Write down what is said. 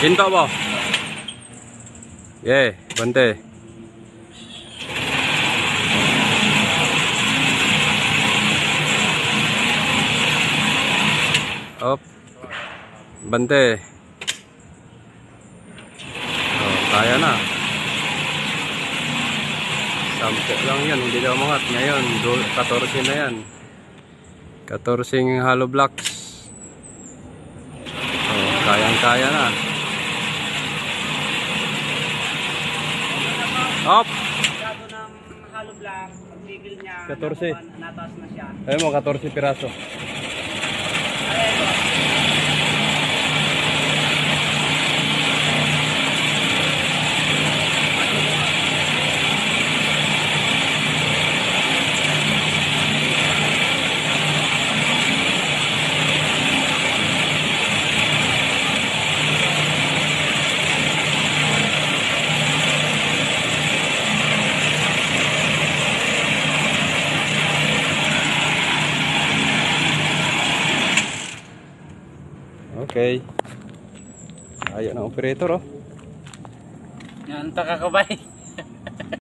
Hinto po. Yeah, bante. Op. Bante. Oh, kaya na. Sampo lang yan, hindi na umangat. Ngayon, do- 14 na yan. 14 hollow blocks. Oh, kayang-kaya na. Op! Masyado ng hollow block, pagtigil niya, 14. nakuha- nataas na siya. Ayun mo, 14 piraso. Okay. Ayaw ng operator, oh. Yan, takakabay.